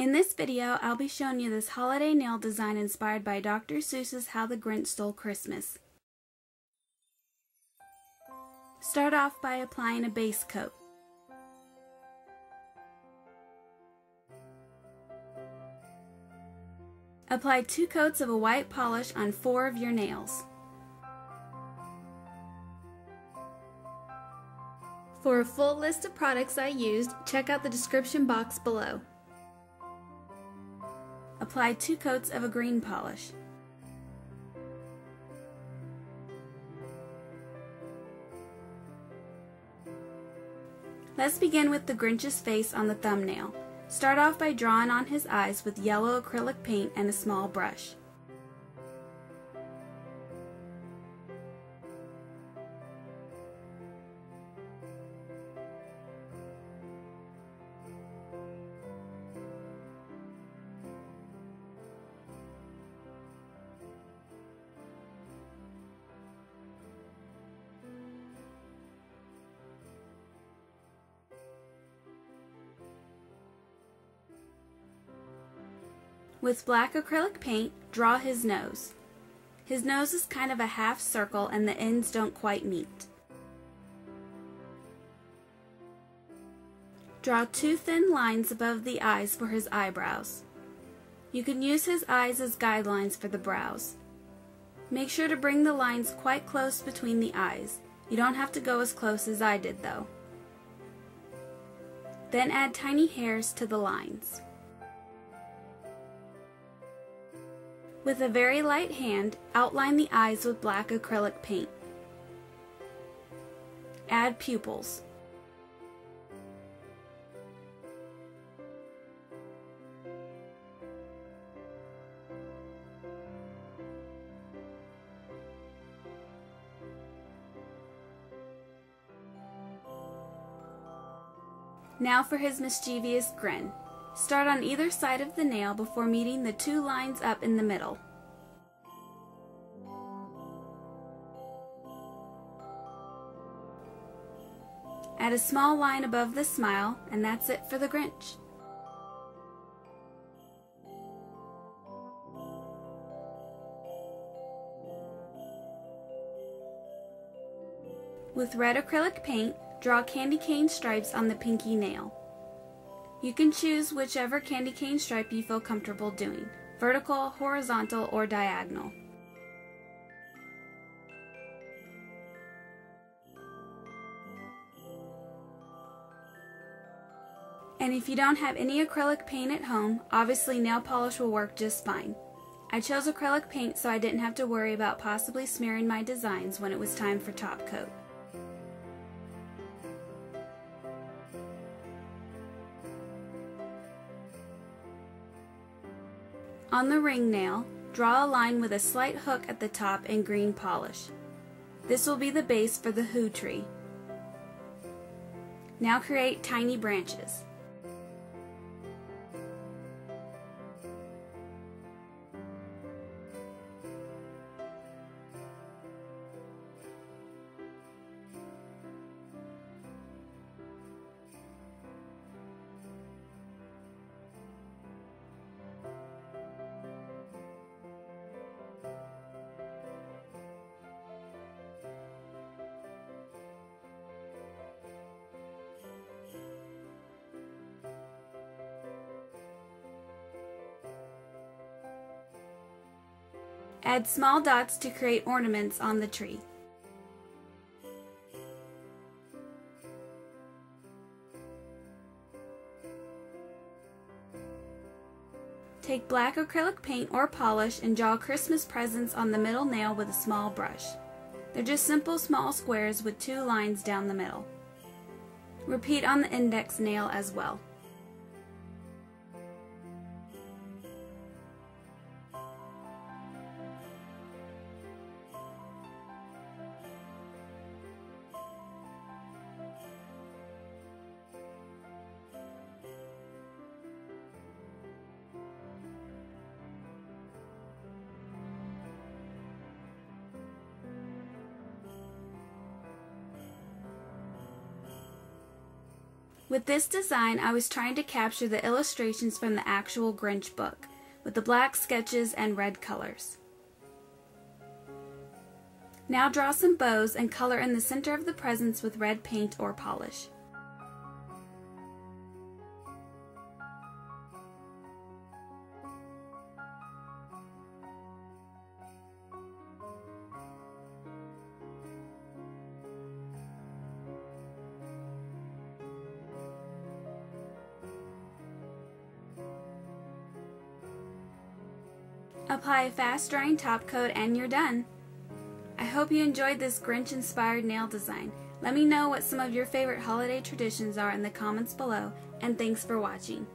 In this video, I'll be showing you this holiday nail design inspired by Dr. Seuss's How the Grinch Stole Christmas. Start off by applying a base coat. Apply two coats of a white polish on four of your nails. For a full list of products I used, check out the description box below. Apply two coats of a green polish. Let's begin with the Grinch's face on the thumbnail. Start off by drawing on his eyes with yellow acrylic paint and a small brush. With black acrylic paint, draw his nose. His nose is kind of a half circle and the ends don't quite meet. Draw two thin lines above the eyes for his eyebrows. You can use his eyes as guidelines for the brows. Make sure to bring the lines quite close between the eyes. You don't have to go as close as I did though. Then add tiny hairs to the lines. With a very light hand, outline the eyes with black acrylic paint. Add pupils. Now for his mischievous grin. Start on either side of the nail before meeting the two lines up in the middle. Add a small line above the smile, and that's it for the Grinch. With red acrylic paint, draw candy cane stripes on the pinky nail. You can choose whichever candy cane stripe you feel comfortable doing, vertical, horizontal, or diagonal. And if you don't have any acrylic paint at home, obviously nail polish will work just fine. I chose acrylic paint so I didn't have to worry about possibly smearing my designs when it was time for top coat. On the ring nail, draw a line with a slight hook at the top in green polish. This will be the base for the Who tree. Now create tiny branches. Add small dots to create ornaments on the tree. Take black acrylic paint or polish and draw Christmas presents on the middle nail with a small brush. They're just simple small squares with two lines down the middle. Repeat on the index nail as well. With this design, I was trying to capture the illustrations from the actual Grinch book, with the black sketches and red colors. Now draw some bows and color in the center of the presents with red paint or polish. Apply a fast drying top coat and you're done. I hope you enjoyed this Grinch inspired nail design. Let me know what some of your favorite holiday traditions are in the comments below and thanks for watching.